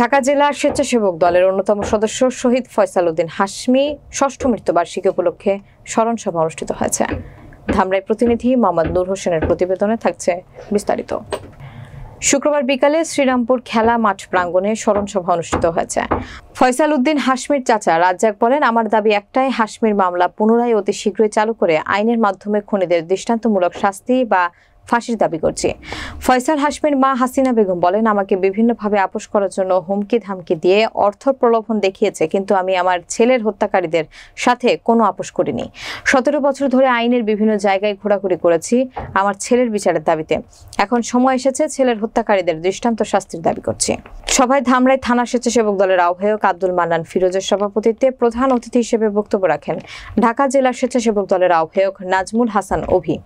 ঢাকা জেলার স্বেচ্ছাসেবক দলের অন্যতম সদস্য শহীদ ফয়সাল উদ্দিন হাসমি ষষ্ঠ মৃত্যুবার্ষিকী উপলক্ষে স্মরণ সভা অনুষ্ঠিত হয়েছে। ধামরাই প্রতিনিধি মোহাম্মদ নূর হোসেনের প্রতিবেদনে থাকছে বিস্তারিত। শুক্রবার বিকালে শ্রীরামপুর খেলা মাঠ প্রাঙ্গণে স্মরণ সভা অনুষ্ঠিত হয়েছে। ফয়সাল উদ্দিন হাসমির চাচা রাজ্জাক বলেন, আমার দাবি একটাই হাসমির মামলা পুনরায় অতি শীঘ্রই চালু করে আইনের মাধ্যমে খুনিদের দৃষ্টান্তমূলক শাস্তি বা ফাঁসির দাবি করছি। ফয়সাল হাসমির মা হাসিনা বেগম বলেন, আমাকে বিভিন্নভাবে আপোষ করার জন্য হুমকি ধামকি দিয়ে অর্থ প্রলোভন দেখিয়েছে, কিন্তু আমি আমার ছেলের হত্যাকারীদের সাথে কোনো আপোষ করিনি। সতেরো বছর ধরে আইনের বিভিন্ন জায়গায় ঘোরাঘুরি করেছি আমার ছেলের বিচারের দাবিতে। এখন সময় এসেছে ছেলের হত্যাকারীদের দৃষ্টান্ত শাস্তির দাবি করছি। সভায় ধামরাই থানা স্বেচ্ছাসেবক দলের আহ্বায়ক আব্দুল মান্নান ফিরোজের সভাপতিত্বে প্রধান অতিথি হিসেবে বক্তব্য রাখেন ঢাকা জেলা স্বেচ্ছাসেবক দলের আহ্বায়ক নাজমুল হাসান অভি।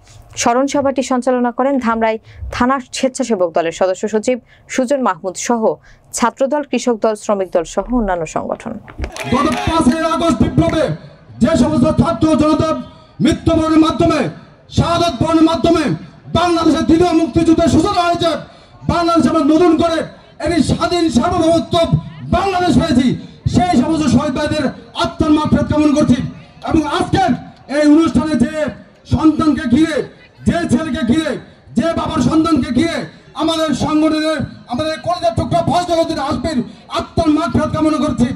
স্মরণ সভাটি সঞ্চালনা করেন ধামরাই থানা স্বেচ্ছাসেবক দলের সদস্য সচিব সুজন মাহমুদ সহ ছাত্রদল, কৃষক দল, শ্রমিক দল সহ অন্যান্য সংগঠন। আগস্ট বিপ্লবে যে সমস্ত ছাত্র জনতা মৃত্যুবরণের মাধ্যমে, শাহাদত বরণের মাধ্যমে বাংলাদেশের দ্বিতীয় মুক্তিযুদ্ধের সূচনা হয়েছে, বাংলাদেশ আমরা নতুন করে একটি স্বাধীন সার্বভৌমত্ব বাংলাদেশ হয়েছি, সেই সমস্ত শহীদ ভাইদের আত্মার মাফেরত কামনা করছি। এবং আজকের এই অনুষ্ঠানে যে সন্তানকে ঘিরে, যে ছেলেকে ঘিরে ঘিরে আমাদের সংগঠনের আমাদের কলেজের টুকরা জগতের আসবেন আত্মার মাঠ কামনা করছি।